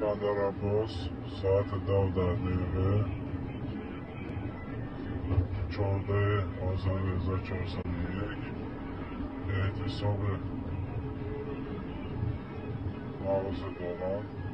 Pandora Bus, Saati Davda Neve, Čorde Ozare začeo sam Nijeg, Ete sobe, malo se